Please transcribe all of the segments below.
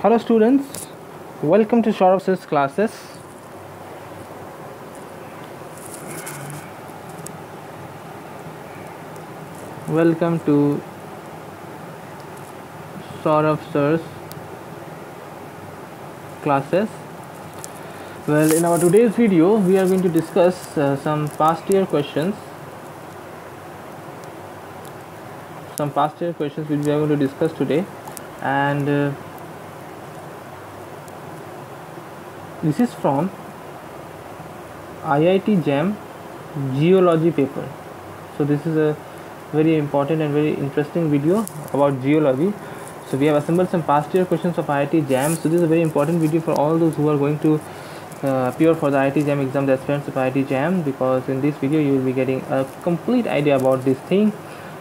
Hello students, welcome to Sourav Sir's classes. Welcome to Sourav Sir's classes. Well, in our today's video, we are going to discuss uh, some past year questions. Some past year questions which we are going to discuss today, and uh, this is from IIT JAM geology paper. So this is a very important and very interesting video about geology. So we have assembled some past year questions of IIT JAM. So this is a very important video for all those who are going to uh, appear for the IIT JAM exam, the aspirants of IIT JAM, because in this video you will be getting a complete idea about this thing.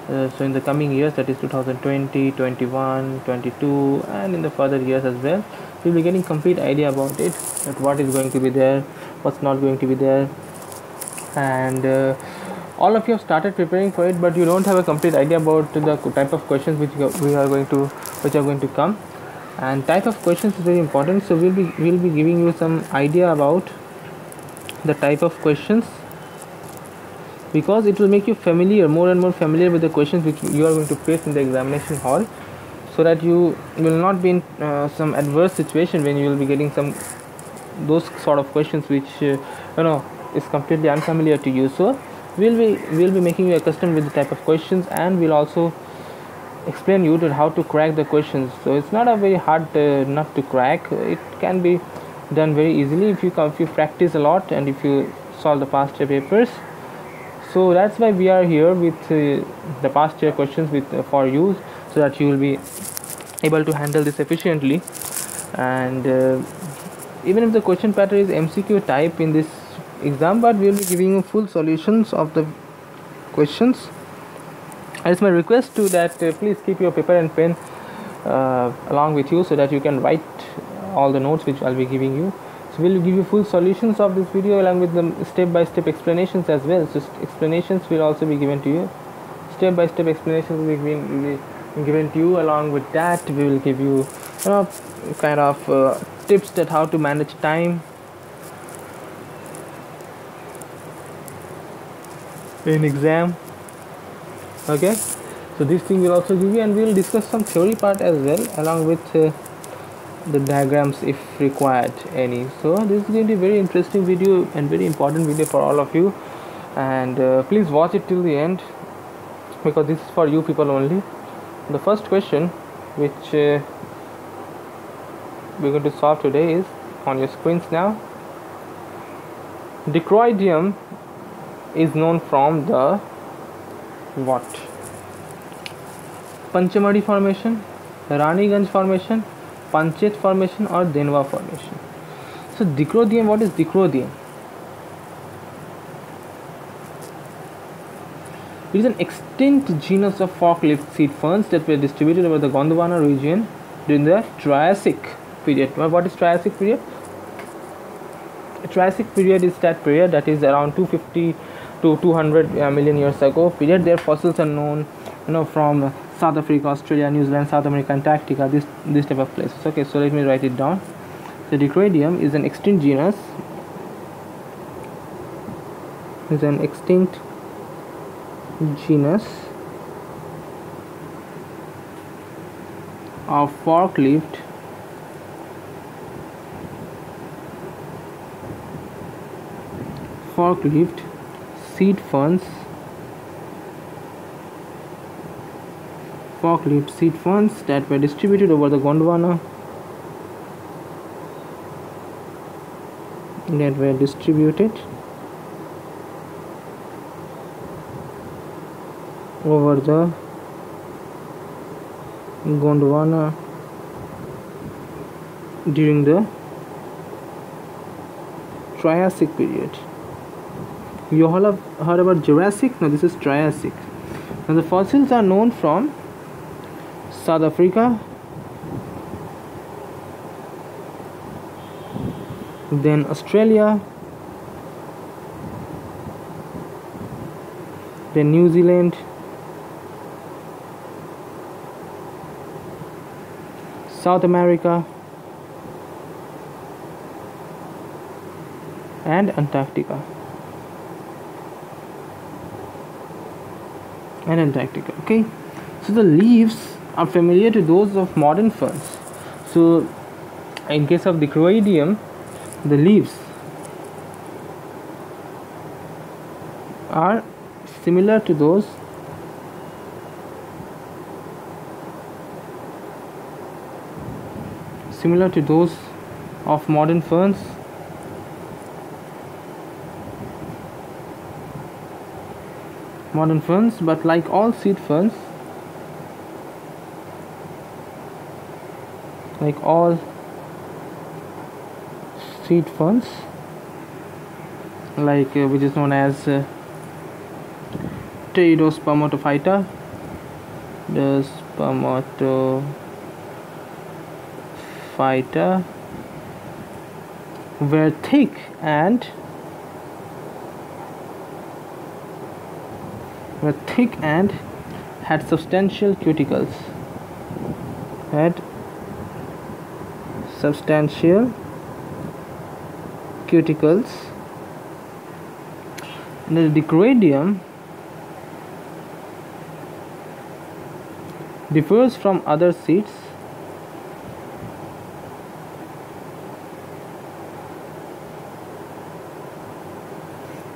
Uh, so in the coming years, that is 2020, 21, 22, and in the further years as well, you'll be getting complete idea about it. That what is going to be there, what's not going to be there, and uh, all of you have started preparing for it, but you don't have a complete idea about the type of questions which we are going to, which are going to come and type of questions is very important so we'll be we'll be giving you some idea about the type of questions because it will make you familiar more and more familiar with the questions which you are going to face in the examination hall so that you will not be in uh, some adverse situation when you will be getting some those sort of questions which uh, you know is completely unfamiliar to you. So we'll be we'll be making you accustomed with the type of questions and we'll also explain you to how to crack the questions. So it's not a very hard uh, nut to crack. It can be done very easily if you if you practice a lot and if you solve the past year papers. So that's why we are here with uh, the past year questions with uh, for you so that you will be able to handle this efficiently. And uh, even if the question pattern is mcq type in this exam but we will be giving you full solutions of the questions. And it's my request to that uh, please keep your paper and pen uh, along with you so that you can write all the notes which i'll be giving you. So we'll give you full solutions of this video along with the step-by-step -step explanations as well. So explanations will also be given to you. Step-by-step -step explanations will be, given, given to you. Along with that we will give you you know kind of uh, tips that how to manage time. In exam. Okay? So this thing will also give you and we will discuss some theory part as well along with uh, the diagrams if required any. So this is going to be very interesting video and very important video for all of you. And uh, please watch it till the end because this is for you people only the first question which uh, we're going to solve today is on your screens now. Dicroidium is known from the what? Pachmarhi formation Raniganj formation Panchet formation or Denwa formation. So dicroidium what is dicroidium it is an extinct genus of fork-leaf seed ferns that were distributed over the Gondwana region during the Triassic period. What is Triassic period? Triassic period is that period that is around 250 to 200 uh, million years ago period. Their fossils are known you know from south africa australia new zealand south america antarctica this this type of places. Okay so let me write it down. The dicroidium is an extinct genus. Is an extinct genus of fork-leaved fork-leaved seed ferns. Fork-leaved seed ferns that were distributed over the Gondwana. That were distributed over the Gondwana during the Triassic period. You all have heard about Jurassic? Now this is Triassic. Now the fossils are known from South Africa then Australia then New Zealand South America, and Antarctica. And Antarctica, okay? So the leaves are familiar to those of modern ferns. So, in case of Dicroidium, the leaves are similar to those similar to those of modern ferns. Modern ferns but like all seed ferns like all seed ferns like uh, which is known as uh, Pteridospermatophyta the spermatophyta were thick and were thick and had substantial cuticles. Had substantial cuticles. The dicroidium differs from other seeds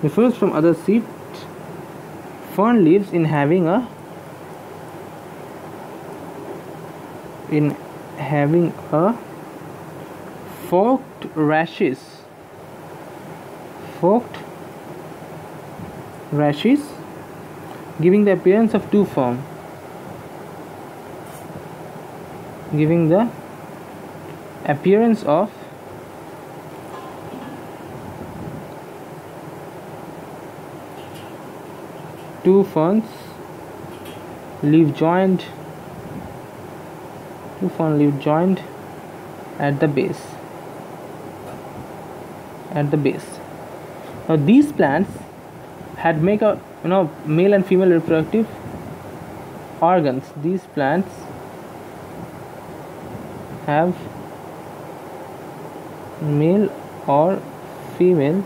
differs from other seed. Fern leaves in having a in having a forked rashes. Forked rashes giving the appearance of two form. Giving the appearance of two ferns leaf joined. Two fern leaf joined at the base. At the base. Now these plants had make a you know male and female reproductive organs. These plants have male or female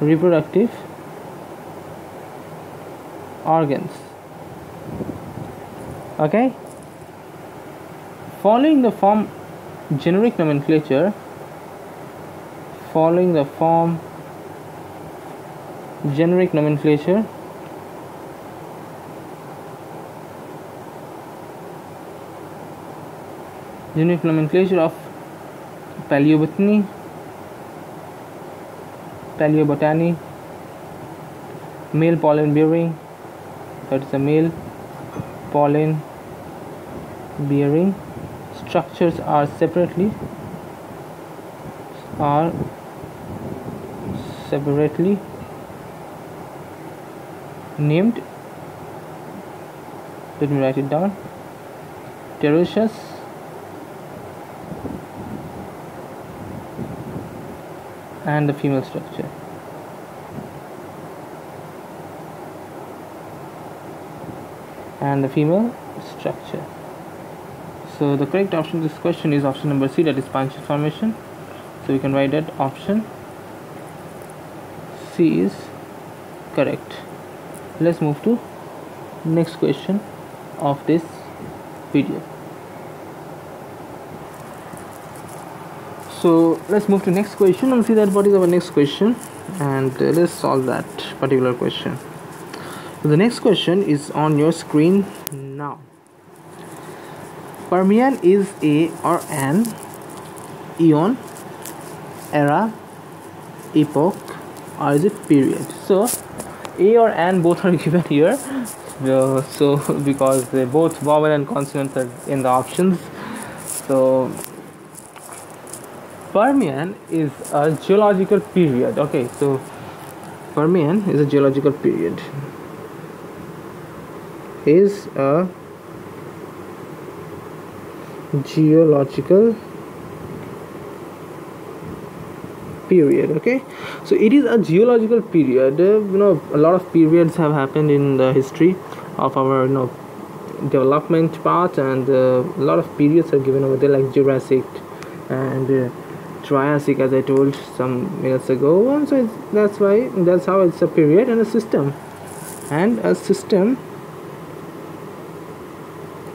reproductive organs. Okay? Following the form generic nomenclature following the form generic nomenclature generic nomenclature of paleobotany paleobotany male pollen bearing that is a male pollen bearing. Structures are separately are separately named. Let me write it down. Pteruchus and the female structure and the female structure. So the correct option to this question is option number C that is Panchet formation. So we can write that option. C is correct. Let's move to next question of this video. So let's move to next question and see that what is our next question and uh, let's solve that particular question the next question is on your screen now. Permian is a or an eon era epoch or is it period. So a or an both are given here. Uh, so because they both vowel and consonants are in the options. So Permian is a geological period. Okay so Permian is a geological period is a geological period okay? So it is a geological period. Uh, you know a lot of periods have happened in the history of our you know development part and uh, a lot of periods are given over there like jurassic and uh, Triassic as I told some minutes ago. And so that's why that's how it's a period and a system. And a system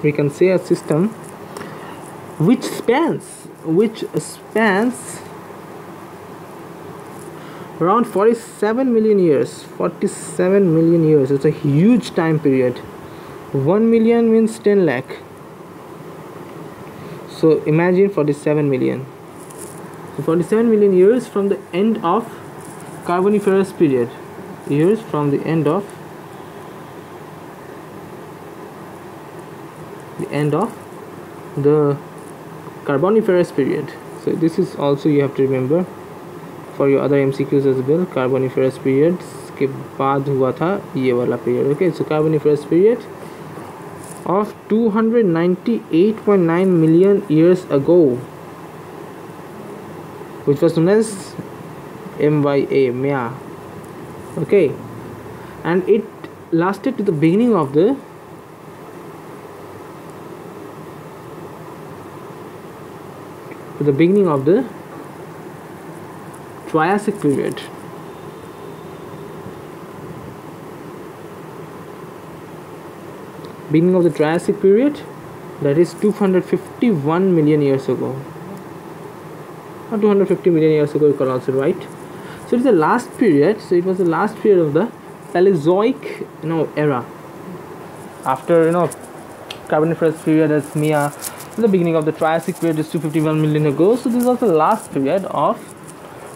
we can say a system which spans which spans around 47 million years 47 million years. It's a huge time period. 1 million means 10 lakh. So imagine 47 million. So 47 million years from the end of carboniferous period. Years from the end of end of the carboniferous period so this is also you have to remember for your other MCQs as well carboniferous period के बाद हुआ था ये वाला period okay so carboniferous period of 298.9 million years ago which was known as MYA Mya okay and it lasted to the beginning of the to the beginning of the Triassic period. Beginning of the Triassic period, that is 251 million years ago. Or 250 million years ago, you can also write. So it is the last period. So it was the last period of the Paleozoic, you know, era. After you know, Carboniferous period as Mia, the beginning of the Triassic period is 251 million ago. So this was the last period of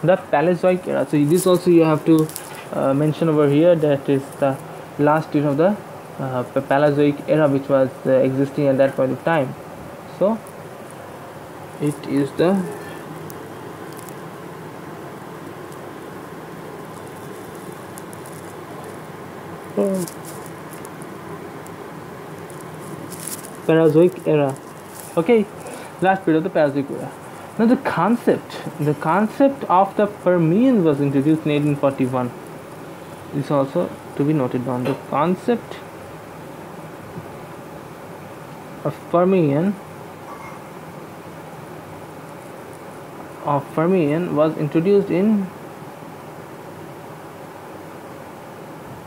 the Paleozoic era. So this also you have to uh, mention over here that is the last period of the uh, Paleozoic era which was uh, existing at that point of time. So it is the Paleozoic era. Okay, last bit of the era. Now the concept, the concept of the Permian was introduced in 1841. This also to be noted down. The concept of Permian of Permian was introduced in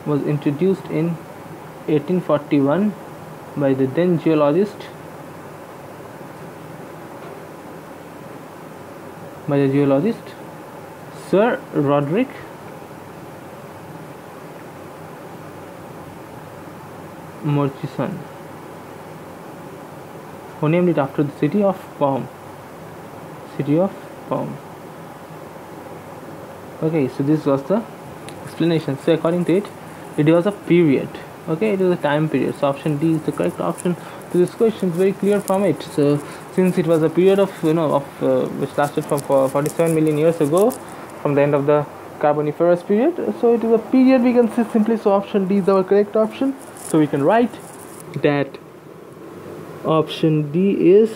was introduced in 1841 by the then geologist by the geologist Sir Roderick Murchison who named it after the city of Perm. city of Perm. okay so this was the explanation so according to it it was a period okay it was a time period so option D is the correct option to this question is very clear from it. So since it was a period of you know of uh, which lasted from 47 million years ago from the end of the carboniferous period so it is a period we can say simply so option d is our correct option. So we can write that option d is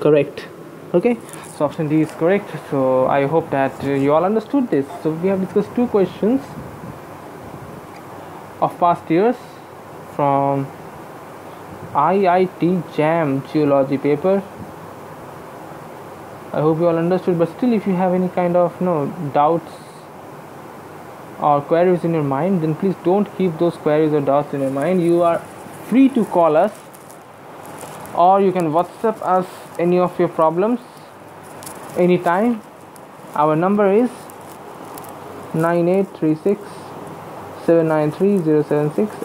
correct. Okay? So option d is correct. So i hope that uh, you all understood this. So we have discussed two questions of past years from IIT JAM geology paper. I hope you all understood, but still, if you have any kind of you know, doubts or queries in your mind, then please don't keep those queries or doubts in your mind. You are free to call us or you can WhatsApp us any of your problems anytime. Our number is 9836 793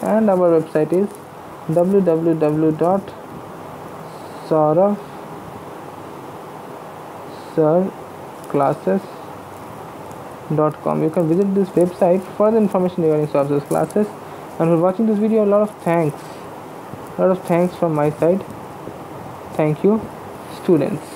and our website is www.souravsirclasses.com you can visit this website for the information regarding Sourav's classes. And for watching this video a lot of thanks. A lot of thanks from my side. Thank you students